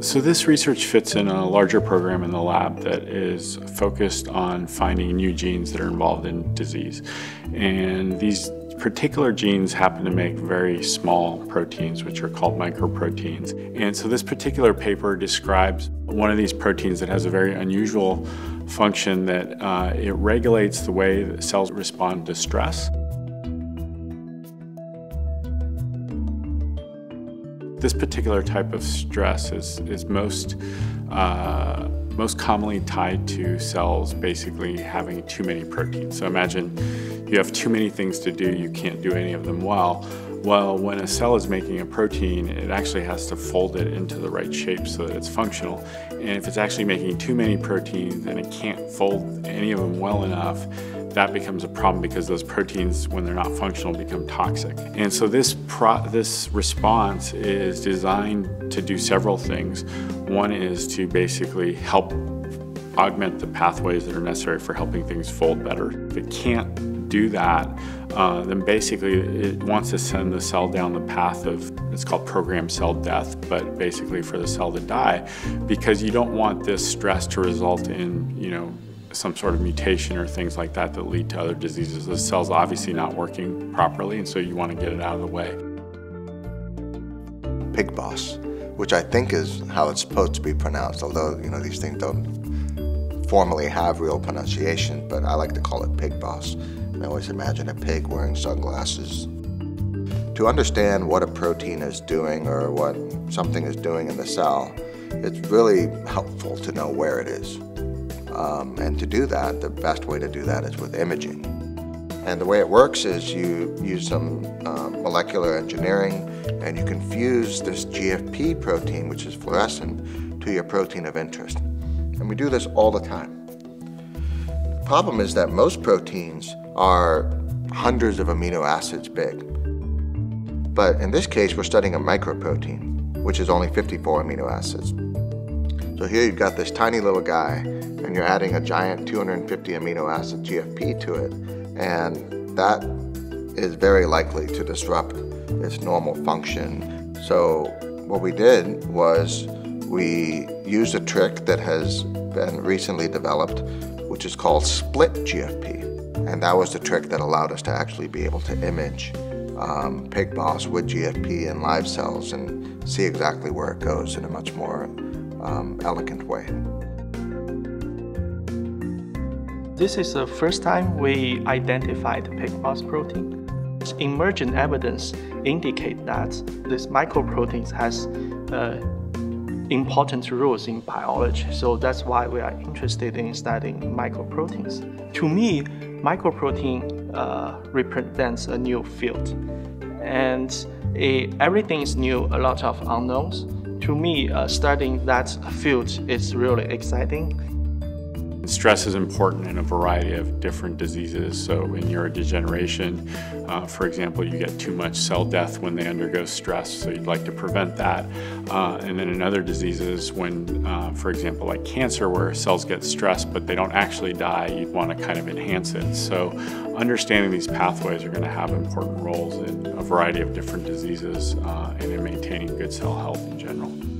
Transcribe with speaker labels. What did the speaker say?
Speaker 1: So this research fits in a larger program in the lab that is focused on finding new genes that are involved in disease. And these particular genes happen to make very small proteins, which are called microproteins. And so this particular paper describes one of these proteins that has a very unusual function that uh, it regulates the way that cells respond to stress. This particular type of stress is, is most, uh, most commonly tied to cells basically having too many proteins. So imagine you have too many things to do, you can't do any of them well. Well, when a cell is making a protein, it actually has to fold it into the right shape so that it's functional. And if it's actually making too many proteins and it can't fold any of them well enough, that becomes a problem because those proteins, when they're not functional, become toxic. And so this, this response is designed to do several things. One is to basically help augment the pathways that are necessary for helping things fold better. If it can't do that, uh, then basically it wants to send the cell down the path of, it's called programmed cell death, but basically for the cell to die because you don't want this stress to result in, you know, some sort of mutation or things like that that lead to other diseases. The cell's obviously not working properly, and so you want to get it out of the way.
Speaker 2: Pig boss, which I think is how it's supposed to be pronounced, although you know these things don't formally have real pronunciation, but I like to call it pig boss. I always imagine a pig wearing sunglasses. To understand what a protein is doing or what something is doing in the cell, it's really helpful to know where it is. Um, and to do that, the best way to do that is with imaging. And the way it works is you use some um, molecular engineering and you can fuse this GFP protein, which is fluorescent, to your protein of interest. And we do this all the time. The problem is that most proteins are hundreds of amino acids big. But in this case, we're studying a microprotein, which is only 54 amino acids. So here you've got this tiny little guy, and you're adding a giant 250 amino acid GFP to it, and that is very likely to disrupt its normal function. So what we did was we used a trick that has been recently developed, which is called split GFP. And that was the trick that allowed us to actually be able to image um, pig boss with GFP in live cells and see exactly where it goes in a much more um, elegant way.
Speaker 3: This is the first time we identified PIGBOS protein. Emergent evidence indicate that this microproteins has uh, important roles in biology. So that's why we are interested in studying microproteins. To me, microprotein uh, represents a new field. And everything is new, a lot of unknowns to me, uh, studying that field is really exciting.
Speaker 1: Stress is important in a variety of different diseases. So in neurodegeneration, uh, for example, you get too much cell death when they undergo stress, so you'd like to prevent that. Uh, and then in other diseases, when, uh, for example, like cancer, where cells get stressed but they don't actually die, you'd want to kind of enhance it. So understanding these pathways are going to have important roles in a variety of different diseases uh, and in maintaining good cell health in general.